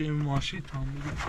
میشه ماشی تاموری دست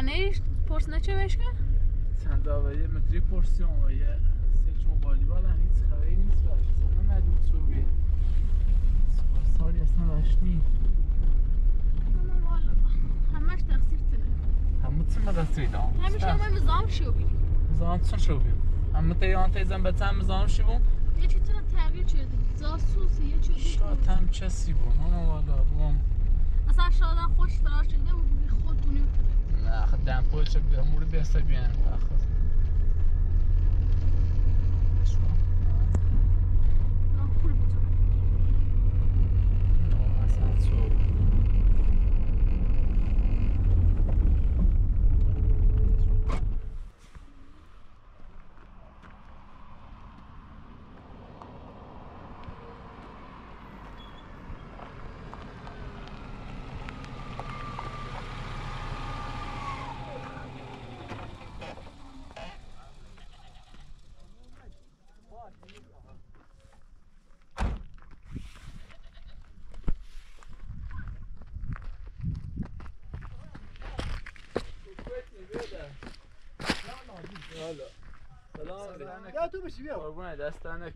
پنیر پرسنه چه بشکن؟ چند آوری متری پرسیون آیه سه چون والیبال هم هیچ خبری نیست باش اصلا ندید چو بید سالی اصلا وشنی همش تقصیر تنه همه چی مدرسه ایدام همیشه همه مزام شو بیم مزام چون شو بیم همه تم مزام شو بیم یه چی تنه تغییر شده زاسوس یه چی شاید هم چسی بون همه والا بوم اصلا شاید خوش فرار شده و نه خد دم پوچ مورد بیاسته آخر یا تو بشی بیا قربونه دستنک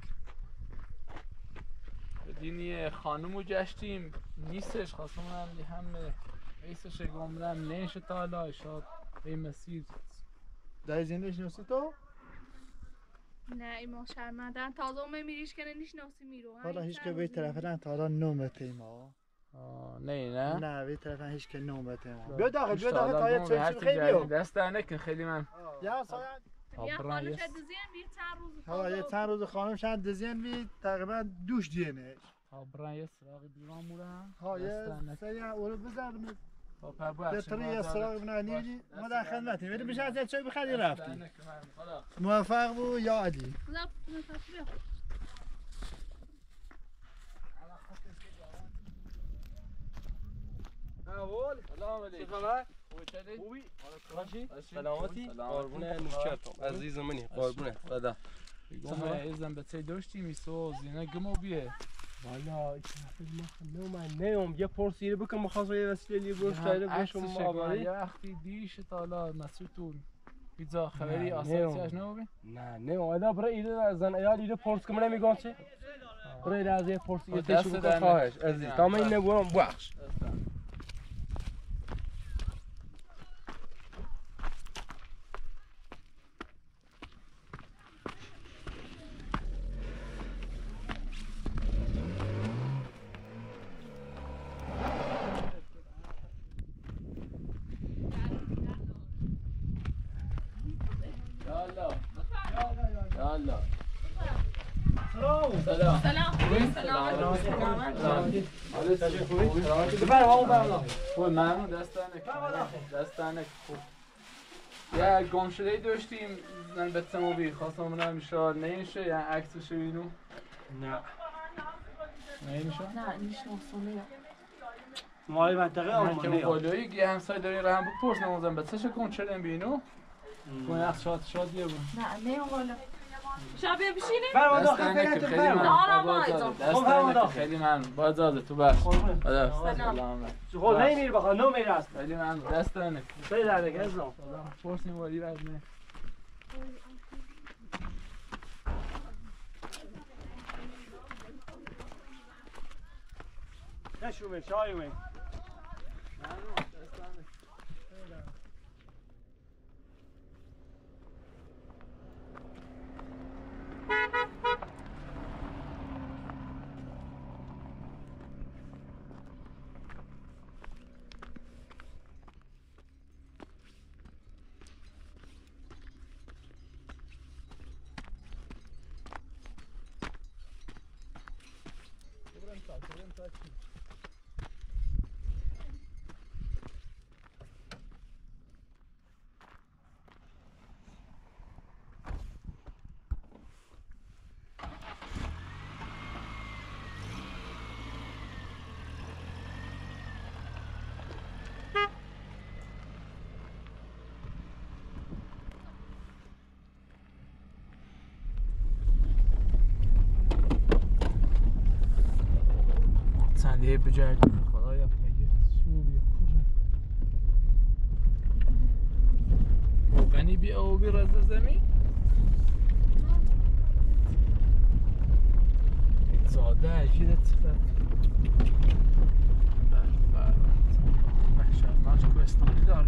دینی خانومو جشتیم نیستش خواستم هم همه ایسش گمرم نینش تالا شاد به مسیر در زندگیش نوسی تو؟ نه ایما شرمندن تازه اومه میریش کنه نیش نوسی میرو حالا هیچ که به طرف نه تا حالا نومت ایما. نه نه نه به طرف هیچ که نومت ایما بیا داخل بیا داخل تا یه چه خیلی بیا. دست نکن خیلی من یا سایت یا خانم شد دزین بی چند روز حالا یه چند روز خانم شد دزین بی تقریبا دوش دینش ها برای یه سراغ بیران مورم ها یه سری اولو بزن. خب بهتره یه سراغ بنا نیدی؟ ما در خدمتی ولی بشه از چای بخری رفتی. موفق بو یا عدی خدا خدا اول. سلام علیکم. خوبی خوبی. باشی سلامتی؟ قربونه نوکرتم عزیز منی قربونه خدا ایزم به تی داشتی میسو؟ زینه گمو بیه. والا نه من نیوم یه پرسیری بکن مخواست یه وسیله لی برش تایره بشم یه آباری وقتی دیش تالا مسعودون پیزا خبری نه، آساسیاش نه. نو بی نه نه والا برای ایده زن ایال ایده پرس کنم نمیگم چه برای ایده از یه پرس ایده دست تشو بکن خواهش. عزیز تا من بخش یالا یالا سلام سلام سلام بفرم آقا برم خوب ممنون دست نک دست نک خوب یه گم شده ای داشتیم زن به تمو بی خواستم منم میشه نمیشه یا عکسش بینو نه نمیشه نه میشناسونه مال منطقه من که آمانه بالایی گیه همسای داری رهم بپرس نمازم به چه کن چرا بینو کن یخ شاد شاد یه بود نه نه والا شب بیا بشینیم دست داخل فعلا خیلی آرام. داده. دست خب،. خیلی ممنون. باز داده تو بس. خدا سلام. خب نمیر بخواه نو میره است خیلی ممنون. دست نک خیلی در نگه ازم پرسیم ولی بعد نه نشومه چایومه صندلی ليه بجعل خلايا حية سوريا كلها وغني بي أو بي رزا زمين سوداء جدا تخاف ما شاء الله شكون يستغل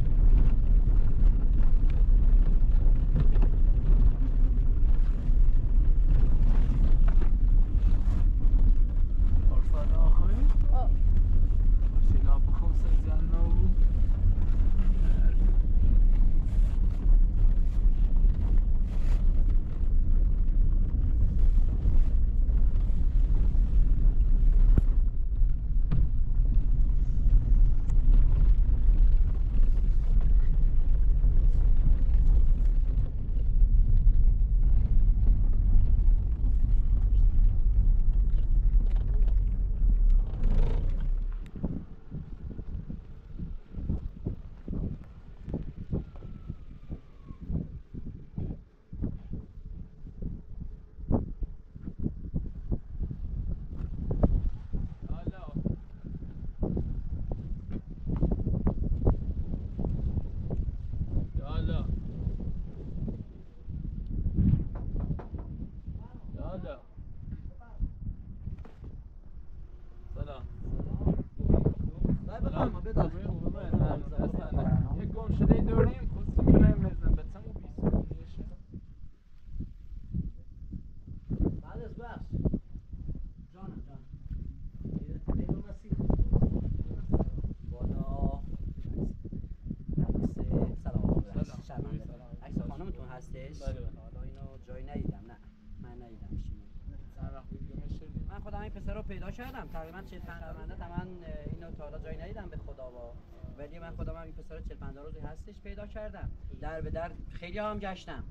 پیدا کردم تقریبا 40 50 منده من اینو تا حالا جایی ندیدم به خدا با ولی من خودم هم این پسر 40 50 روزی هستش پیدا کردم. در به در خیلی هم گشتم.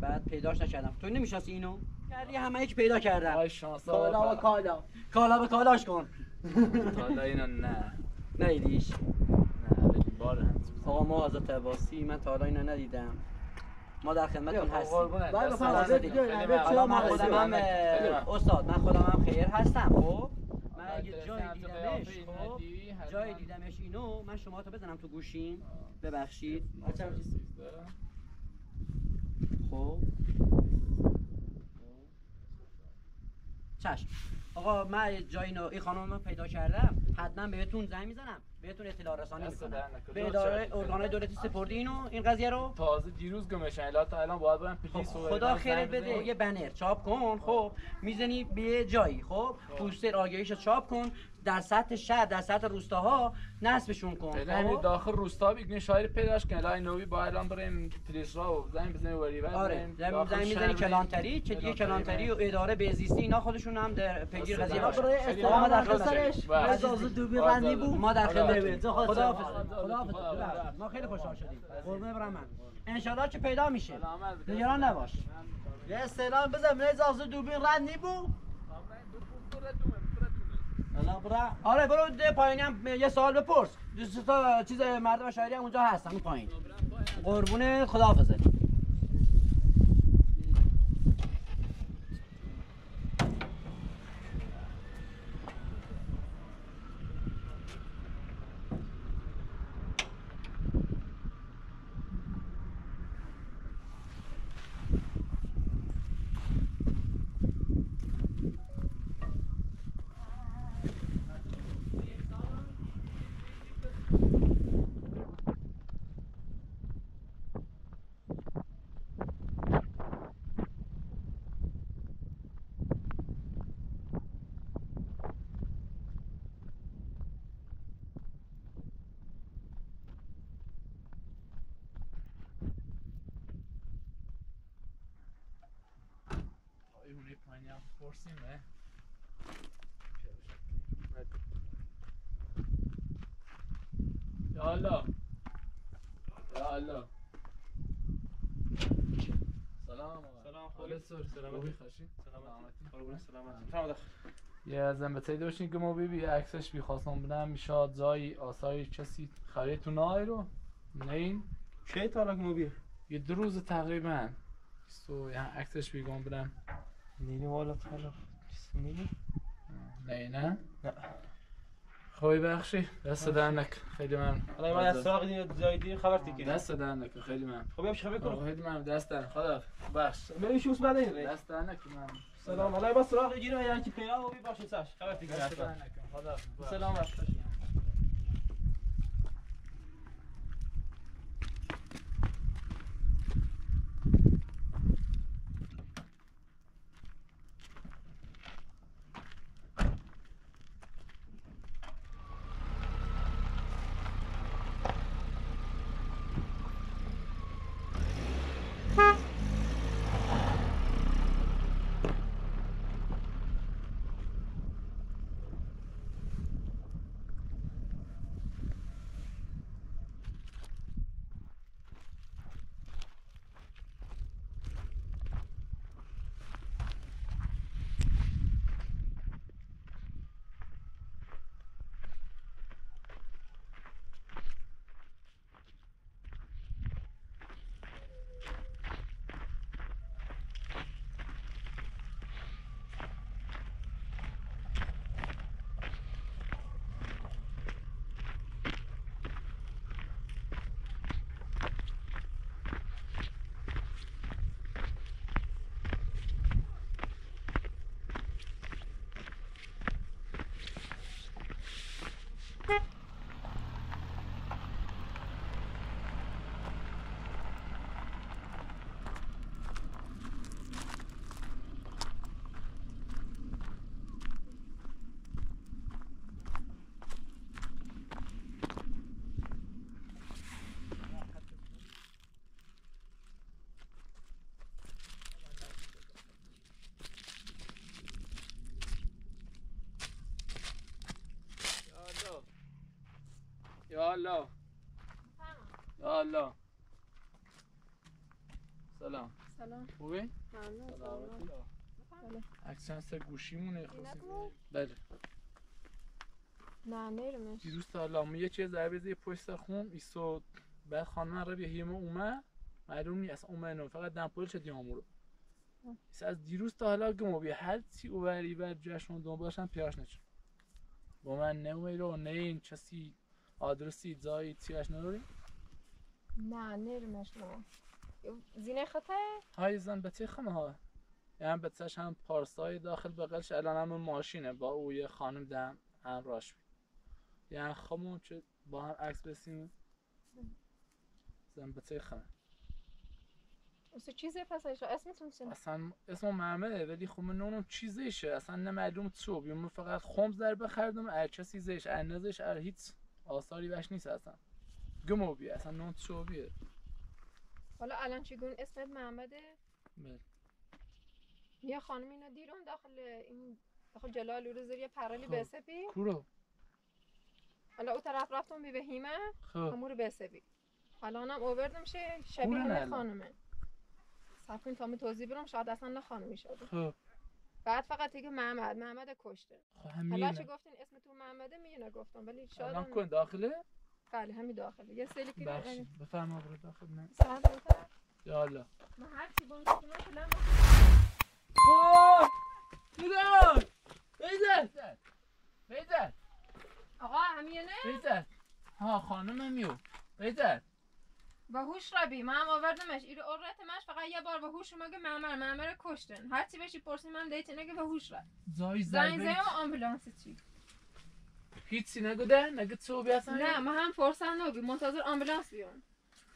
بعد پیداش نکردم. تو نمی‌شناسی اینو؟ کردی همه یک پیدا کردم. آی شانس کالا با کالا. کالا به کالاش کن. حالا اینو نه. نیدیش نه ولی بار آقا ما حضرت عباسی من تا حالا اینو ندیدم. ما در خدمتتون هستیم. قربونت. بله، ممنون. حالا من خودم. هم. استاد من خودم هم خیر هستم. خب. اگه سمت دیدمش خب. جایی دیدمش اینو من شما تا بزنم تو گوشیم. ببخشید. خب. چشم. آقا من جای اینو این خانم رو پیدا کردم حتما بهتون زنگ می‌زنم. بهتون اطلاع رسانی می‌کنم. به اداره شد. ارگانهای دولتی سپردی اینو این قضیه رو؟ تازه دیروز گمشن الا تا الان باید برم خب پلیس و خدا زنگ بده. یه بنر چاپ کن. خب می‌زنی به جایی. خب. پوستر آگهیشو چاپ کن. در سطح شهر در سطح روستاها نصبشون کن خب داخل روستا بگین شاعر پیداش کن الان نوی با الان بریم پلیس را و زنگ بزنیم وری بعد آره بریم زمین داخل زمین شهر می‌زنی. کلانتری که دیگه کلانتری و اداره بهزیستی اینا خودشون هم در پیگیر قضیه باشن ما. در. بله. اجازه دوبی. بندی بود ما در خدا خدمت خدا خداحافظ خدا. ما خیلی خوشحال شدیم قربون برم من انشالله که پیدا میشه. نگران نباش یه استعلام بزن من اجازه دوربین رد نی بو حالا برا آره برو هم یه سوال بپرس. دو سه تا چیز مردم شاعری هم اونجا هستن اون پایین. قربون خداحافظت. نه یا الله. یا الله. سلام. سلام، خوبی؟ حالت سر سلامتی. خوبی؟ خشی سلامتی. قربون سلامتی. فرماد یه ازم به تایی داشتین که ما ببی عکسش بی خواستم بنام میشاد زای آسای کسی خرید تو نای رو؟ نه این؟ کی تا حالا که ما یه دو روز تقریبا. سو یه عکسش بیگم برم حالا چیز نیلی نه نه. خوبی بخشی؟ دست در نک خیلی من حالا من از سراغ دین جای دیگه خبر تیکی دست در نک خیلی من خب بیا شبه کن. خیلی من دست در خدا. بخش. بریم شوس بعد این. دست در نک من سلام. حالا با سراغ گیرم یعنی که پیدا و بی باشه سش خبر دست خدا. سلام. بخش. یا الله. یا الله. سلام. سلام. خوبه؟ ممنون. اکسنس گوشیمونه؟ بله. نه نیرمش. دیروز تا حالا یه چیز ضربه زی پشت خون ایستاد بعد خانم رو به هیمه اومه. معلوم نیست اصلا اومه نه فقط دم پول شد یامو رو از دیروز تا حالا گمو بی هر چی اووری و جشن دنبالشم پیاش نشد با من نه رو نه این چسی آدرسی جایی چیش نداری نه نیرمش نه. زینه خطه؟ های زن بچه خمه ها؟ یعنی بچهش هم پارسای داخل بغلش الان هم ماشینه. با او یه خانم دم هم راش بید یعنی خمون چه با هم عکس بسیم زن بچه خمه اصلا چیزی پس اسمتون چیه؟ اصلا اسم محمده ولی خب من نونم چیزیشه اصلا نمعلوم چو بیوم فقط خمز در بخردم ار چسی زیش ار نزش ار هیچ. آثاری بش نیست اصلا. گمو بی اصلا نون چو بیه حالا الان چگون اسمت محمده؟ بله. یه خانم اینو دیرم داخل این داخل جلال رو زیر یه پرالی خب. بسپی؟ کورو. حالا او طرف رفتم بی به هیمه خب. همو رو بسپی. حالا اونم اووردم شه شبیه الان؟ خانومه صفین تا می توضیح برم شاید اصلا نه خانومی شده. خب. بعد فقط دیگه محمد محمد کشته. خب حالا چه گفتین اسم تو محمده میونه گفتم ولی شاید الان هم- کن داخله؟ بله همین داخله. یه سلی که بخشی بفرما برو داخل نه. ساعت بهتر یا الله. من هر چی باید کنم کلا خب! میدان! بیزت بیزت آقا همینه بیزت ها خانم میو بیزت به هوش ربی من هم آوردمش ایرو اورت مش فقط یه بار به هوش مگه معمر معمر کشتن. هر چی بشی پرسی من دیت نگه به هوش رد زای زنگ زنگ آمبولانس چی؟ هیچی نگوده؟ نگه تو بی اصلا نه من هم فرصت نگی منتظر آمبولانس بیام.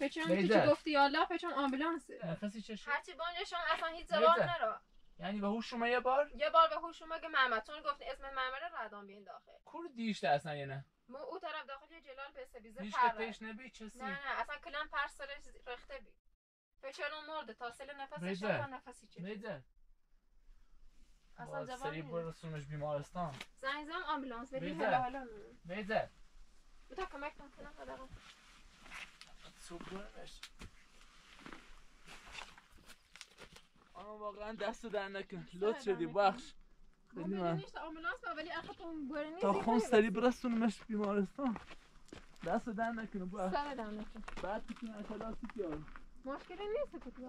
پچم تو چی. گفتی یالا پچم آمبولانسه. نفسی چشم هر چی بانجشون اصلا هیچ زبان. نرو یعنی به هوش شما یه بار؟ یه بار به هوش مگه محمد چون گفتی اسم معمر ردان بیین داخل. کور دیشته اصلا یه نه. مو او طرف داخل یه جلال به سبیزه هیچ پیش نبی چسی نه نه اصلا کلان پر سرش رخته بی پچرون مرده تا سل نفسش بیزه. هم نفسی چه بیزت اصلا جواب نمیده. برسونش بیمارستان. زنگ زدم آمبولانس بیزه. حالا حالا نه بیزت بتا کمک کن قدقه صبح برمش آه واقعا دست در نکن. لطف شدی بخش. نیست آمبولانس با ولی تو تا خون سری برسونمش بیمارستان. دست در نکنه بخش سر دم نکن بعد بتونی اطلاعاتی بیاری مشکلی نیست که تو.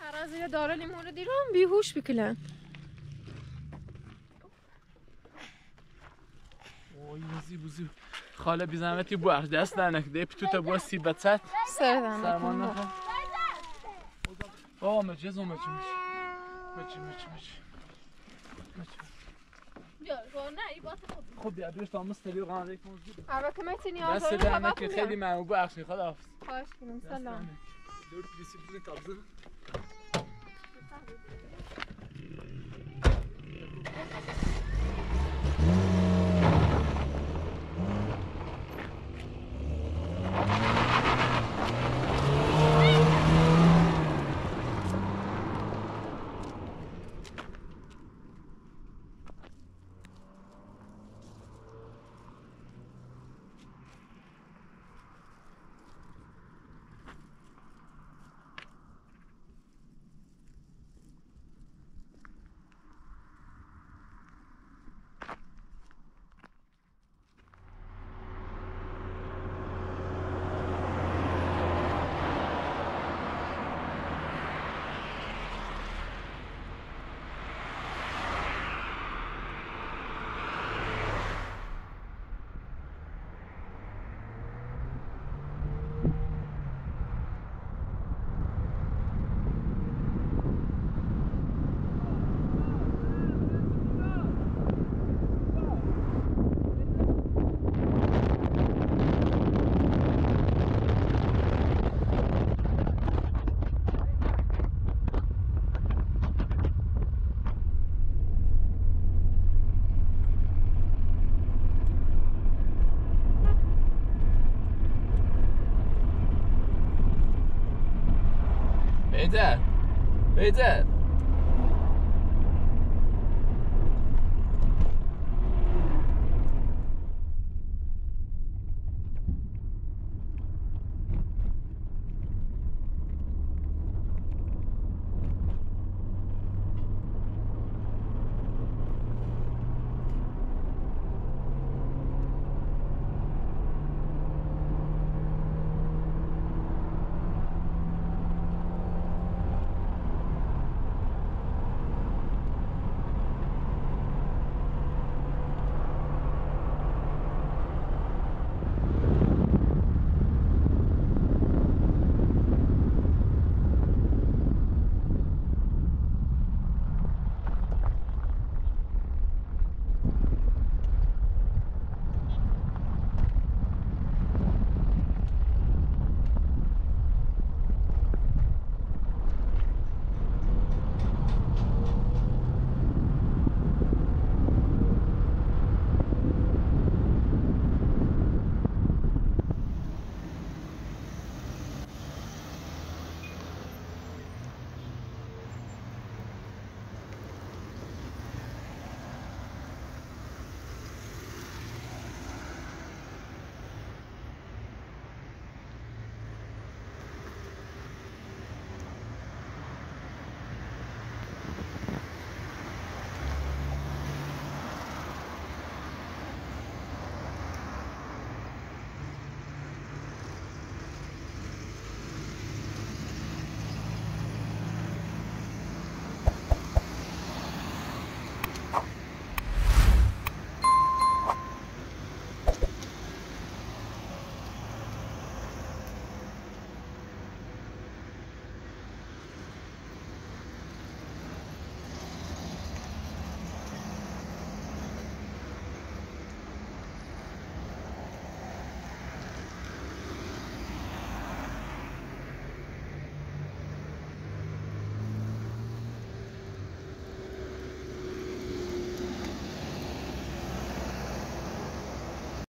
هر از یه داره لیمون رو دیرم بیهوش بکلن. اوه بوزی بوزی خاله بی زحمتی بخش دست نکن دیپ تو تا با سی بچت سر دم O, meciezą, meci, meci. Meci, meci, meci. خب بیا دوست هم مستری و قنده کنم اول که من تینی آزارو دست دهنه که خیلی ممنون. بخشی خدا حافظ. خواهش کنم سلام. دور پیسی بزن 在，没在，